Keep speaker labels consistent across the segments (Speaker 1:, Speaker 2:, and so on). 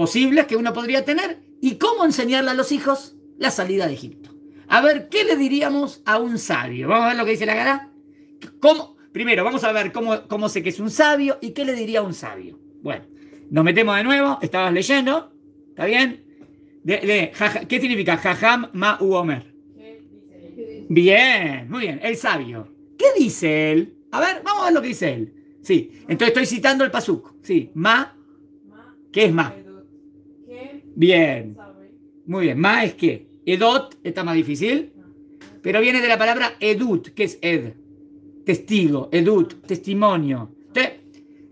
Speaker 1: posibles que uno podría tener y cómo enseñarle a los hijos la salida de Egipto. A ver, ¿qué le diríamos a un sabio? Vamos a ver lo que dice la cara. ¿Cómo? Primero, vamos a ver cómo, cómo sé que es un sabio y qué le diría a un sabio. Bueno, nos metemos de nuevo, estabas leyendo, ¿está bien? ¿Qué significa jajam ma u? Bien, muy bien, el sabio. ¿Qué dice él? A ver, vamos a ver lo que dice él. Sí, entonces estoy citando el pasuk. Sí, ma. ¿Qué es ma? Bien. Muy bien, ma es qué. Edot está más difícil, pero viene de la palabra edut, que es ed. Testigo, edut, testimonio.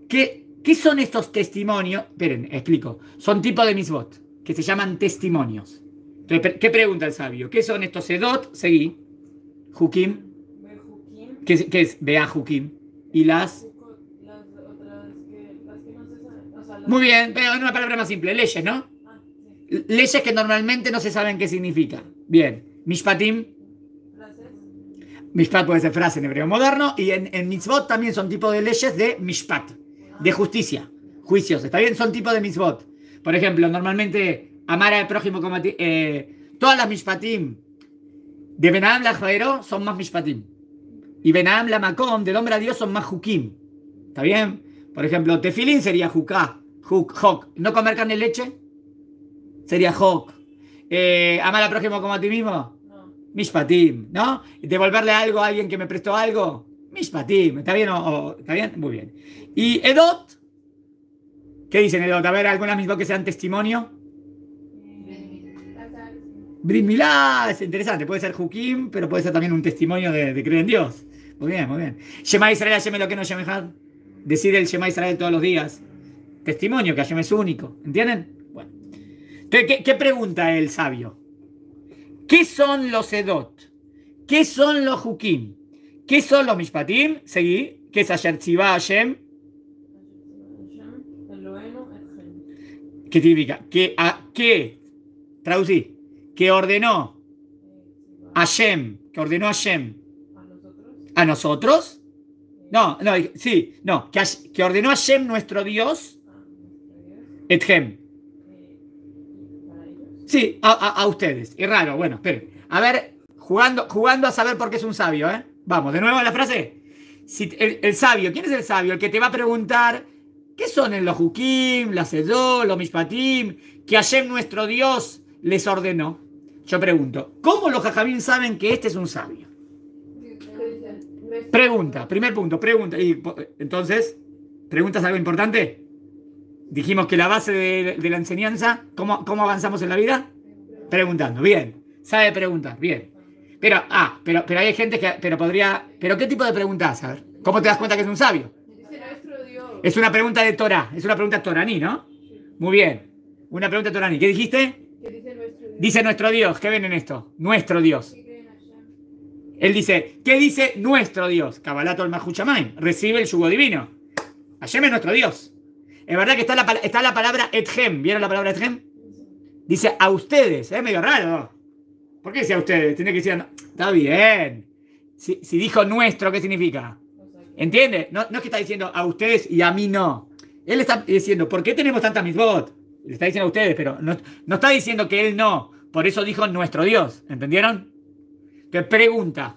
Speaker 1: ¿Qué, ¿Qué son estos testimonios? Esperen, explico. Son tipos de misbot, que se llaman testimonios. Entonces, ¿qué pregunta el sabio? ¿Qué son estos edot? Seguí. Jukim. ¿Qué, es, qué es Bea Jukim? Y las... Muy bien, pero en una palabra más simple, leyes, ¿no? Leyes que normalmente no se saben qué significa. Bien. Mishpatim. Mishpat puede ser frase en hebreo moderno. Y en, en mitzvot también son tipos de leyes de mishpat de justicia, juicios, ¿está bien? Son tipos de misbot. Por ejemplo, normalmente amar al prójimo como a ti, eh, todas las mishpatim de Benam la son más mishpatim. Y Benam la Makom, del hombre a Dios, son más jukim. ¿Está bien? Por ejemplo, tefilín sería juká, juk, hok. ¿No comer carne leche? Sería hok. Eh, amar al prójimo como a ti mismo. Mishpatim, ¿no? Devolverle algo a alguien que me prestó algo. Mishpatim, ¿está bien? ¿Está bien? Muy bien. ¿Y Edot? ¿Qué dicen Edot? A ver, ¿alguna misma que sean testimonio? Brimilá, es interesante, puede ser Jukim, pero puede ser también un testimonio de, creer en Dios. Muy bien, muy bien. Shema Israel, lo que no Shemejad. Decir el Shema Israel todos los días. Testimonio que Hashem es único. ¿Entienden? ¿Qué, pregunta el sabio? ¿Qué son los Edot? ¿Qué son los Jukim? ¿Qué son los Mishpatim? Seguí. ¿Qué es Asher Tziva Hashem? ¿Qué significa? Que, a, que, traducí, que ordenó Hashem, que ordenó Hashem a nosotros. No, no, sí, no, que, que ordenó Hashem nuestro Dios, Ethem. Sí, a, ustedes. Es raro, bueno, esperen. A ver, jugando, jugando a saber por qué es un sabio, ¿eh? Vamos, de nuevo a la frase. Si el, sabio, ¿quién es el sabio? El que te va a preguntar, ¿qué son en los Hukim, las Edó, los Mishpatim, que Hashem nuestro Dios les ordenó? Yo pregunto, ¿cómo los Jajamín saben que este es un sabio? Pregunta, primer punto, pregunta. Y, entonces, ¿preguntas algo importante? Dijimos que la base de, la enseñanza, ¿cómo, ¿cómo avanzamos en la vida? Preguntando, bien. Sabe preguntar, bien. Pero, ah, pero, pero hay gente que pero podría. ¿Pero qué tipo de preguntas? A ver, ¿cómo te das cuenta que es un sabio? Es una pregunta de Torah, es una pregunta toraní, ¿no? Muy bien. Una pregunta toraní. ¿Qué dijiste? Dice nuestro Dios. ¿Qué ven en esto? Nuestro Dios. Él dice, ¿qué dice nuestro Dios? Kabalato el Mahuchamain. Recibe el yugo divino. Hashem es nuestro Dios. Es verdad que está la, está la palabra ethem. ¿Vieron la palabra ethem? Dice a ustedes. Es medio raro. ¿Por qué decía ustedes? Tiene que decir, está bien. Si, dijo nuestro, ¿qué significa? ¿Entiende? No, es que está diciendo a ustedes y a mí no. Él está diciendo, ¿por qué tenemos tanta misbot? Le está diciendo a ustedes, pero no, está diciendo que él no. Por eso dijo nuestro Dios. ¿Entendieron? Te pregunta.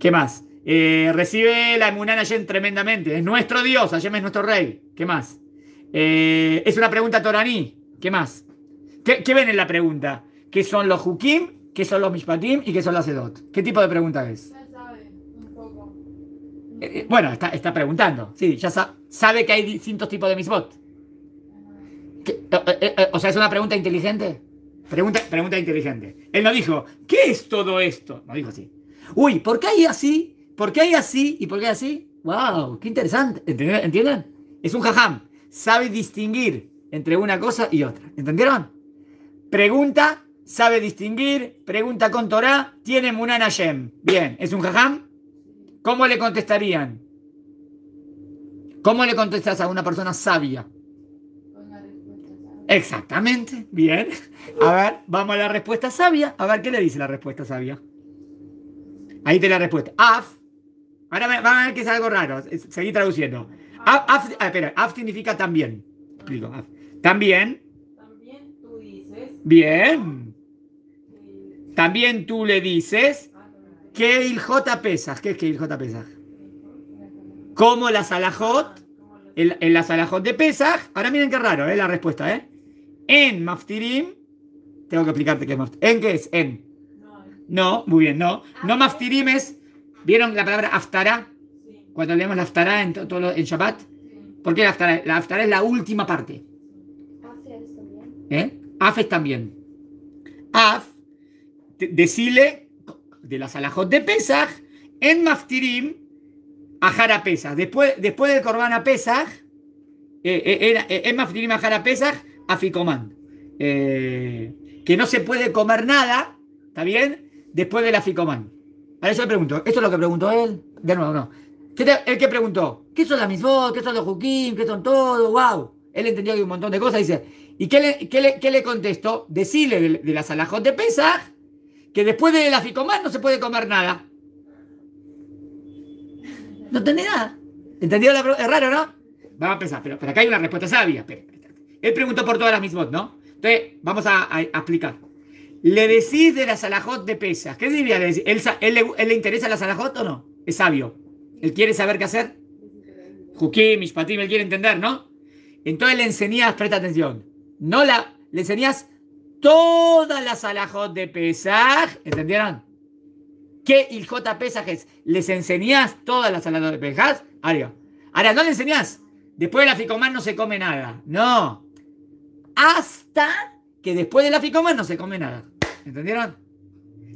Speaker 1: ¿Qué más? Eh, recibe la emunán Hashem tremendamente. Es nuestro Dios, Hashem es nuestro rey. ¿Qué más? Eh, es una pregunta toraní. ¿Qué más? ¿Qué, ¿Qué, ven en la pregunta? ¿Qué son los Hukim? ¿Qué son los Mishpatim? ¿Y qué son las Edot? ¿Qué tipo de pregunta es? Ya sabe, un poco. Eh, eh, bueno, está, preguntando. Sí, ya sabe que hay distintos tipos de Mishpot. Eh, o sea, es una pregunta inteligente. Pregunta, pregunta inteligente. Él no dijo, ¿qué es todo esto? No dijo así. Uy, ¿por qué hay así? ¿Por qué hay así? ¿Y por qué así? ¡Wow! ¡Qué interesante! ¿Entienden? Es un jajam. Sabe distinguir entre una cosa y otra. ¿Entendieron? Pregunta sabe distinguir, pregunta con Torah, tiene Munan Hashem. Bien, ¿es un jajam? ¿Cómo le contestarían? ¿Cómo le contestas a una persona sabia? Exactamente, bien. A ver, vamos a la respuesta sabia. A ver, ¿qué le dice la respuesta sabia? Ahí te la respuesta. Af. Ahora van a ver que es algo raro. Seguí traduciendo. Af, ah, espera, af significa también. Explico. También,
Speaker 2: También tú dices.
Speaker 1: bien. También tú le dices
Speaker 2: ah,
Speaker 1: que il J Pesaj. ¿Qué es que il J Pesaj? Como la salajot, en, en la salajot de Pesaj. Ahora miren qué raro, ¿eh? La respuesta, ¿eh? En Maftirim. Tengo que explicarte qué es Maftirim. ¿En qué es? En.
Speaker 2: No,
Speaker 1: muy bien, no. No Maftirim es. ¿Vieron la palabra Aftara?
Speaker 2: sí,
Speaker 1: Cuando leemos la Aftara en, to- todo lo- en Shabbat. ¿Por qué la Aftara? La Aftara es la última parte. ¿eh? Af es también. Af, de- decile de la salajot de Pesaj, en Maftirim, Ajara Pesaj. Después, después del Corban a Pesaj, eh, eh, eh, en Maftirim Ajara Pesaj, Aficomán. Eh, que no se puede comer nada, ¿está bien? Después del Aficomán. Ahora yo le pregunto, ¿esto es lo que preguntó él? De nuevo, no. ¿Qué te- ¿El que preguntó? ¿Qué son las misbot? ¿Qué son los jukim? ¿Qué son todo? ¡Wow! Él entendió que un montón de cosas. Dice, ¿y qué le, qué le, qué le contestó? Decile de, de la salajot de Pesaj que después de la ficomán no se puede comer nada. No entendí nada. ¿Entendió la pregunta? Es raro, ¿no? Vamos a pensar, pero, pero acá hay una respuesta sabia. Espera. Él preguntó por todas las mismot, ¿no? Entonces, vamos a, a- a explicar. Le decís de la salajot de Pesaj. ¿Qué diría? ¿Él, le, él le interesa la salajot o no? Es sabio. Él quiere saber qué hacer. Jukim, Mishpatim, él quiere entender, ¿no? Entonces le enseñás, presta atención, no la, le enseñás todas las alajot de Pesaj, ¿entendieron? ¿Qué J Pesaj es? ¿Les enseñás todas las alajot de Pesaj? Ahora, ahora, no le enseñás. Después de la ficomán no se come nada. No. Hasta que después de la ficomán no se come nada. ¿Entendieron?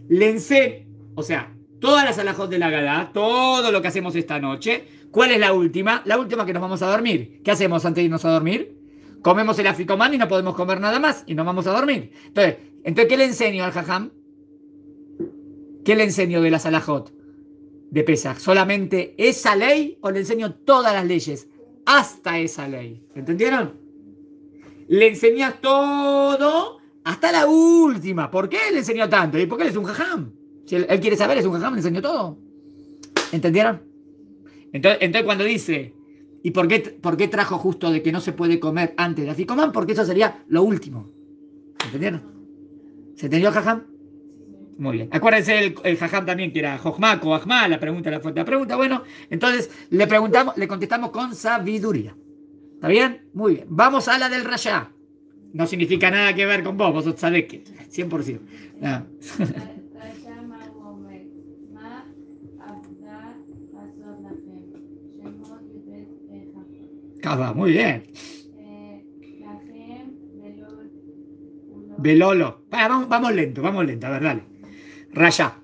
Speaker 1: Le enseño, o sea, todas las alajot de la Gadá, todo lo que hacemos esta noche. ¿Cuál es la última? La última que nos vamos a dormir. ¿Qué hacemos antes de irnos a dormir? Comemos el aficomán y no podemos comer nada más y nos vamos a dormir. Entonces, entonces ¿qué le enseño al jajam? ¿Qué le enseño de la salajot de Pesach? ¿Solamente esa ley o le enseño todas las leyes? Hasta esa ley. ¿Entendieron? Le enseñas todo hasta la última. ¿Por qué le enseñó tanto? ¿Y por qué él es un jajam? Si él, quiere saber, es un jajam, le enseñó todo. ¿Entendieron? Entonces, cuando dice, ¿y por qué, por qué trajo justo de que no se puede comer antes de Aficomán? Porque eso sería lo último. ¿Entendieron? ¿Se entendió, jajam? Muy bien. Acuérdense el, el jajam también que era Jojma, Coajma, la pregunta, la fuente la pregunta. Bueno, entonces le preguntamos, le contestamos con sabiduría. ¿Está bien? Muy bien. Vamos a la del Rayá no significa nada que ver con vos, vos sabés que, 100%.
Speaker 3: No.
Speaker 1: Cava, muy bien. Belolo. Para, vamos, vamos, lento, vamos lento, a ver, dale. Raya.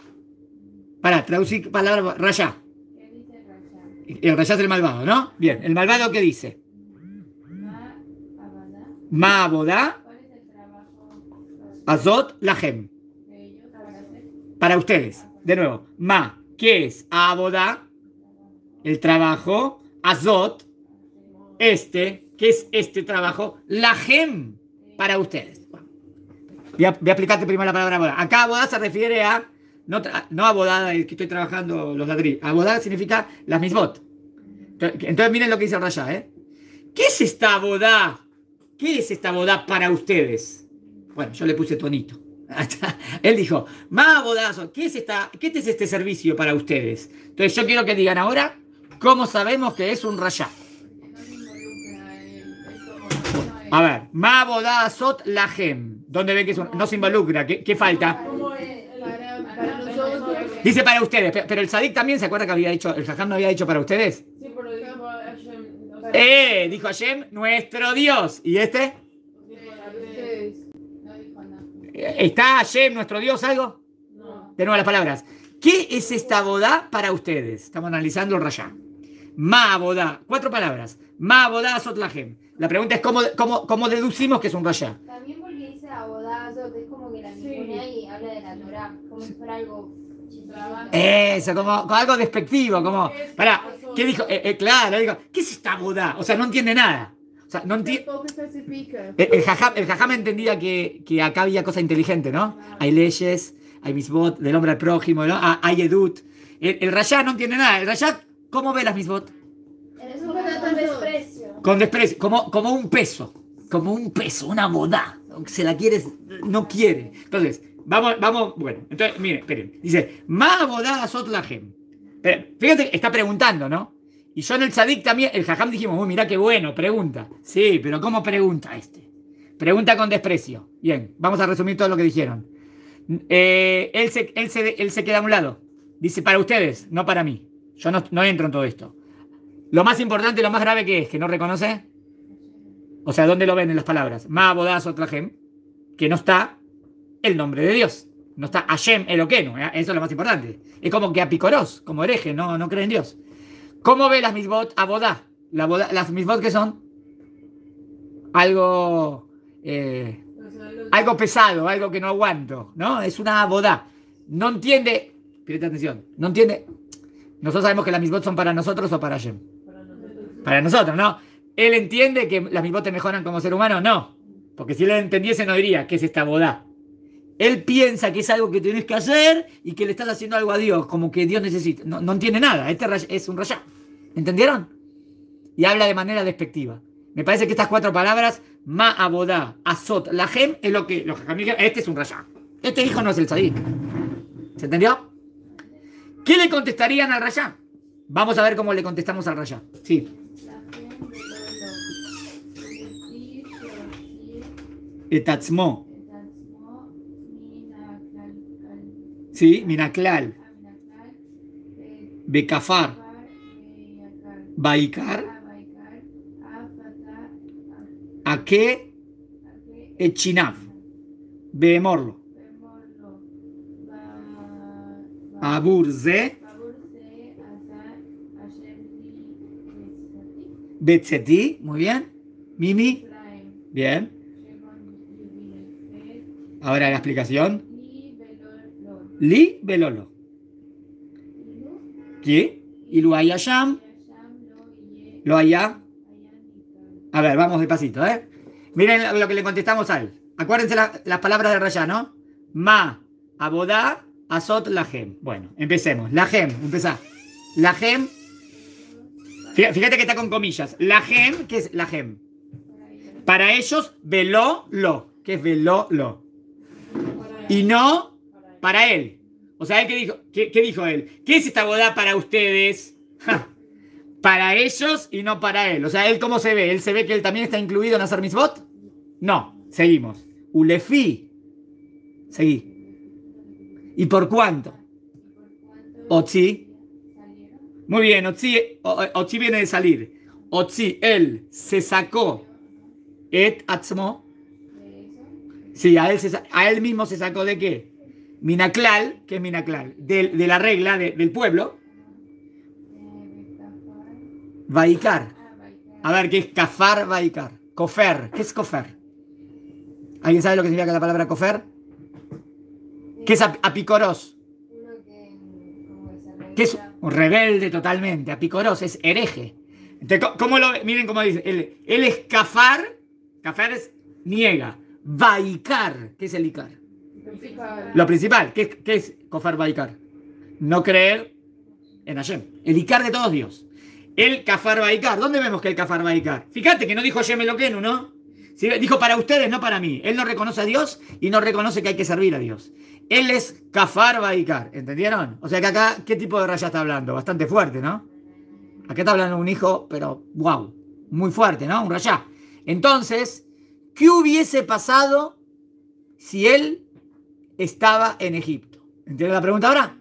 Speaker 1: Para, traducir palabra,
Speaker 3: raya.
Speaker 1: El eh, raya es el malvado, ¿no? Bien, ¿el malvado qué dice? Ma
Speaker 3: Ma'aboda
Speaker 1: Azot Lahem.
Speaker 3: Para
Speaker 1: ustedes, de nuevo, Ma, ¿qué es? Aboda, el trabajo. Azot, este, ¿qué es este trabajo? Lahem, para ustedes. Voy, a, aplicarte primero la palabra aboda. Acá aboda se refiere a, no, no abodada, el que estoy trabajando los ladrillos. aboda significa las misbot. Entonces miren lo que dice el ¿eh? ¿Qué es esta abodá? ¿Qué es esta abodá para ustedes? Bueno, yo le puse tonito. Él dijo, más bodazo, ¿qué es, esta, ¿qué es este servicio para ustedes? Entonces yo quiero que digan ahora cómo sabemos que es un rayá. A ver, ma bodazot lahem. ¿Dónde ven que no se involucra? ¿Qué, falta? Dice para ustedes, pe- pero el sadik también se acuerda que había dicho, el jajam no había dicho para ustedes.
Speaker 2: Sí, pero dijo Hashem. o sea,
Speaker 1: Eh, dijo Hashem, nuestro Dios. ¿Y este?
Speaker 2: dijo para ustedes.
Speaker 3: no dijo nada.
Speaker 1: ¿Está Hashem, nuestro Dios, algo?
Speaker 2: No.
Speaker 1: De nuevo las palabras. ¿Qué es esta boda para ustedes? Estamos analizando el rayá. Ma boda. Cuatro palabras. Ma boda sotlahem. La pregunta es cómo, cómo, cómo deducimos que es un rayá.
Speaker 4: También porque dice abodazo, que es como que la
Speaker 2: Sí.
Speaker 4: ningunea y habla de la Torah, como si fuera algo.
Speaker 1: Eso, como, como algo despectivo, como. Pará, ¿qué dijo? Eh, eh, claro, digo, ¿qué es esta boda? O sea, no entiende nada. O sea, no entiende.
Speaker 2: Poco especifica.
Speaker 1: El, el jajam, el jajam entendía que, que acá había cosa inteligente, ¿no? Hay leyes, hay misbot del hombre al prójimo, ¿no? Ah, Hay edut. El, el rayá no entiende nada. El rayá, ¿cómo ve las misbot?
Speaker 4: Con desprecio.
Speaker 1: Con desprecio, como, como un peso. como un peso, una boda. Se la quiere, no quiere. Entonces, vamos, vamos, bueno, entonces, miren, esperen. Dice, ma boda azot lahem. Pero, Fíjate, está preguntando, ¿no? Y yo en el Sadik también, el Jajam dijimos, uy, qué bueno, pregunta. Sí, pero ¿cómo pregunta este? Pregunta con desprecio. Bien, vamos a resumir todo lo que dijeron. Eh, él, se, queda a un lado. Dice, para ustedes, no para mí. Yo no, entro en todo esto. Lo más importante, lo más grave que es, que no reconoce. O sea, ¿dónde lo ven en las palabras? Ma bodaz otrajem, que no está el nombre de Dios. No está Hashem Eloqueno. ¿eh? Eso es lo más importante. Es como que apicoros, como hereje, no, no cree en Dios. ¿Cómo ve las misbot a bodá? La boda- las misbot que son algo, eh, algo pesado, algo que no aguanto, ¿no? Es una bodá. No entiende, presta atención, no entiende. Nosotros sabemos que las misbot son para nosotros o para Hashem.
Speaker 2: para nosotros.
Speaker 1: ¿no? ¿Él entiende que las misbot te mejoran como ser humano? No. Porque si él entendiese no diría que es esta bodá. Él piensa que es algo que tienes que hacer y que le estás haciendo algo a Dios, como que Dios necesita. No, no entiende nada. Este es un rayá. ¿Entendieron? Y habla de manera despectiva. Me parece que estas cuatro palabras, ma abodá, azot, la gem, es lo que los Este es un rayá. Este hijo no es el tzadik. ¿Se entendió? ¿Qué le contestarían al rayá? Vamos a ver cómo le contestamos al rayá. Sí. Etatzmo. Sí. Minaklal.
Speaker 4: aminacal, be-
Speaker 1: Bekafar.
Speaker 4: bar, beyakar,
Speaker 1: Baikar.
Speaker 4: abaikar, afata,
Speaker 1: Ake.
Speaker 4: ake,
Speaker 1: Echinav.
Speaker 4: Ba-
Speaker 1: Aburze. Betzeti. Muy bien. Mimi. Bien. Ahora la explicación.
Speaker 4: li, belor, lor,
Speaker 1: Li Belolo.
Speaker 4: ilu,
Speaker 1: ¿Qué? Y
Speaker 4: yasham, lo, ye,
Speaker 1: Lo Aya.
Speaker 4: ayan, ikal.
Speaker 1: A ver, vamos despacito, ¿eh? Miren lo que le contestamos a él. Acuérdense la- las palabras de Rayá, ¿no? Ma, abodá, azot, lahem. Bueno, empecemos. Lahem, empezá. Lahem. Fí- Fíjate que está con comillas. Lahem, ¿qué es lahem? Para ellos, veló, lo. ¿Qué es veló, lo? Y no
Speaker 2: Para él.
Speaker 1: O sea, ¿él qué dijo? ¿Qué, dijo él? ¿Qué es esta boda para ustedes? Para ellos y no para él. O sea, ¿él cómo se ve? ¿Él se ve que él también está incluido en hacer misbot? No. Seguimos. Ulefi. Seguí. ¿Y por cuánto?
Speaker 4: ¿Por cuánto
Speaker 1: Otzi. Muy bien, Otzi, Otzi viene de salir. Otzi, él se sacó. Et atzmo. Sí, a él, se a él mismo se sacó de qué? Minaclal, ¿qué es Minaclal? De, de la regla de- del pueblo.
Speaker 4: Baikar,
Speaker 1: A ver, ¿qué es Kafar Vaikar? Kofer. ¿Qué es Kofer? ¿Alguien sabe lo que significa la palabra Kofer? ¿Qué es ap- apicoros?
Speaker 4: que como esa
Speaker 1: ¿Qué es un rebelde totalmente? Apicoros es hereje. ¿cómo- ¿cómo lo? Miren cómo dice. Él, él es Kafar. Kafar es niega. Vaikar. ¿Qué es el Icar? Lo principal, ¿qué, es- Kofar Baikar? No creer en Hashem. El Icar de todos Dios. El Kafar Baikar. ¿Dónde vemos que el Kafar Baikar? Fíjate que no dijo Hashem Eloquenu, ¿no? Dijo para ustedes, no para mí. Él no reconoce a Dios y no reconoce que hay que servir a Dios. Él es Kafar Baikar. ¿Entendieron? O sea que acá, ¿qué tipo de raya está hablando? Bastante fuerte, ¿no? Acá está hablando un hijo, pero wow, muy fuerte, ¿no? Un rayá. Entonces, ¿qué hubiese pasado si él estaba en Egipto? ¿Entienden la pregunta ahora?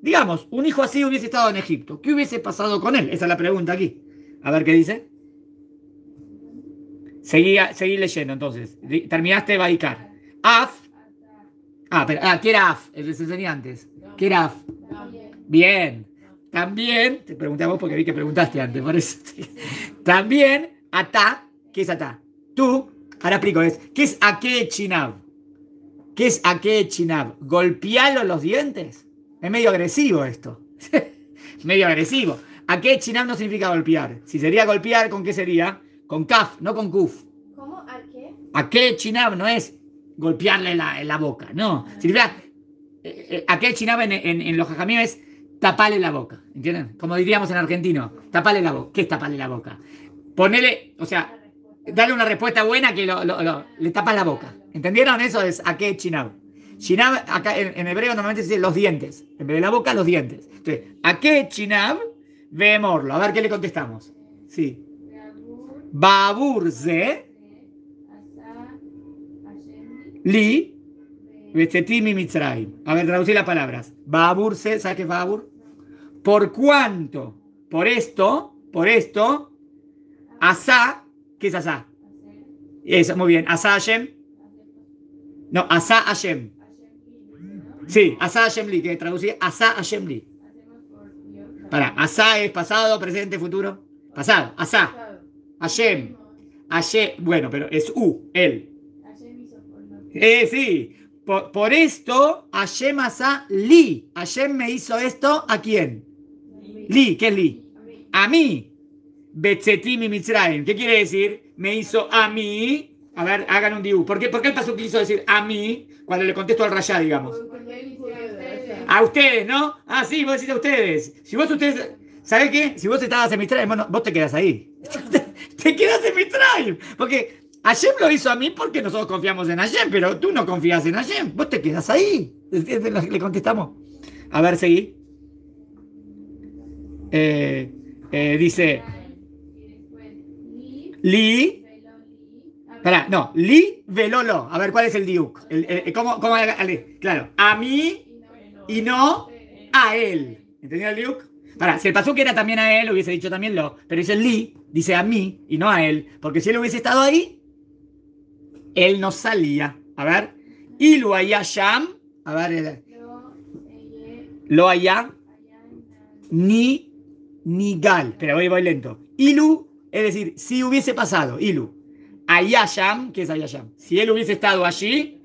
Speaker 1: Digamos, un hijo así hubiese estado en Egipto. ¿Qué hubiese pasado con él? Esa es la pregunta aquí. A ver qué dice. Seguí, leyendo entonces. Terminaste Baikar. Af. Ah, pero, ah, ¿qué era Af? El antes. ¿Qué era Af? Bien. También, te pregunté a vos porque vi que preguntaste antes. También, Ata, ¿qué es Ata? Tú, ahora explico, es, ¿qué es Ake Chinab? ¿Qué es Ake Chinab? ¿Golpearlo los dientes? Es medio agresivo esto. medio agresivo. Ake Chinab no significa golpear. Si sería golpear, ¿con qué sería? Con Kaf, no con Kuf.
Speaker 4: ¿Cómo? ¿A qué?
Speaker 1: Ake Chinab no es golpearle la, la boca, no. Significa, eh, eh, Ake Chinab en, en, en los jajamim es taparle la boca, ¿entienden? Como diríamos en argentino, taparle la boca. ¿Qué es taparle la boca? Ponele, o sea, dale una respuesta buena que lo- lo- lo- le tapas la boca. ¿Entendieron? Eso es a qué chinab. Chinab, acá en, hebreo normalmente se dice los dientes. En vez de la boca, los dientes. Entonces, a qué chinab vemorlo. A ver qué le contestamos. Sí. Babur ze li
Speaker 4: Be-
Speaker 1: Betzetimi Mitzrayim. A ver, traducir las palabras. Babur se, ¿sabes qué es Babur? Por cuánto, por esto, por esto, Asa, ¿qué es Asa? Eso, muy bien. Asa Hashem. No, Asa Hashem. Sí, Asa Hashem Li, que traducir Asa Hashem. Para, Asa es pasado, presente, futuro. Pasado, Asa. Hashem. Hashem, bueno, pero es U, él. Eh, sí. Por, por esto, Hashem Asa Li. Hashem me hizo esto, ¿a quién? Li, ¿qué es Li? A mí. Mitzrayim. ¿Qué quiere decir? Me hizo a mí. A ver, hagan un dibujo. ¿Por qué, ¿Por qué el paso quiso decir a mí cuando le contesto al rayá, digamos? A ustedes, ¿no? Ah, sí, vos decís a ustedes. Si vos ustedes. ¿Sabés qué? Si vos estabas en Mitzrayim, bueno, vos te quedas ahí. te quedas en Mitzrayim. Porque Hashem lo hizo a mí porque nosotros confiamos en Hashem, pero tú no confías en Hashem. Vos te quedas ahí. Le contestamos. A ver, seguí. Eh, eh, dice,
Speaker 4: Li,
Speaker 1: Li.
Speaker 4: Velo, Li. A ver,
Speaker 1: Espera, no, Li velolo. A ver, ¿cuál es el diuk? El- el- ¿Cómo, cómo, claro, a mí
Speaker 4: y no-
Speaker 1: a él. ¿Entendió el diuk? Para, si el pasó que era también a él, hubiese dicho también lo. Pero dice Li, dice a mí y no a él. Porque si él hubiese estado ahí, él no salía. A ver, y lo allá Sham. A ver,
Speaker 4: Lo,
Speaker 1: allá ni nigal. Pero voy, voy lento. Ilu, es decir, si hubiese pasado, Ilu. Ayasham, ¿qué es Ayasham? Si él hubiese estado allí,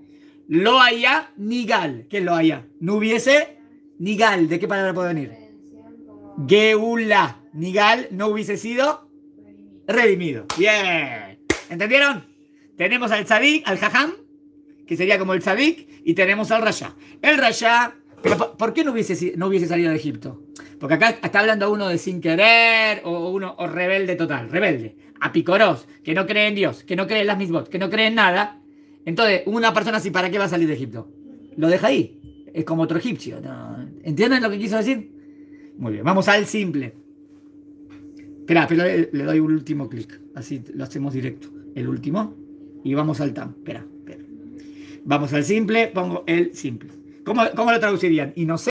Speaker 1: lo haya nigal. ¿Qué es lo haya? No hubiese nigal. ¿De qué palabra puede venir? Geula. Nigal no hubiese sido
Speaker 4: redimido.
Speaker 1: Bien. ¿Entendieron? Tenemos al tzadik, al jajam, que sería como el tzadik, y tenemos al rayá. El rayá, ¿por- ¿por qué no hubiese, no hubiese salido de Egipto? Porque acá está hablando uno de sin querer, o uno o rebelde total, rebelde, apicoros, que no cree en Dios, que no cree en las misbot, que no cree en nada. Entonces, una persona así, ¿para qué va a salir de Egipto? Lo deja ahí. Es como otro egipcio. ¿no? ¿Entienden lo que quiso decir? Muy bien, vamos al simple. Espera, pero le, doy un último clic. Así lo hacemos directo. El último. Y vamos al tam. Espera, espera. Vamos al simple, pongo el simple. ¿Cómo, cómo lo traducirían? Inocente.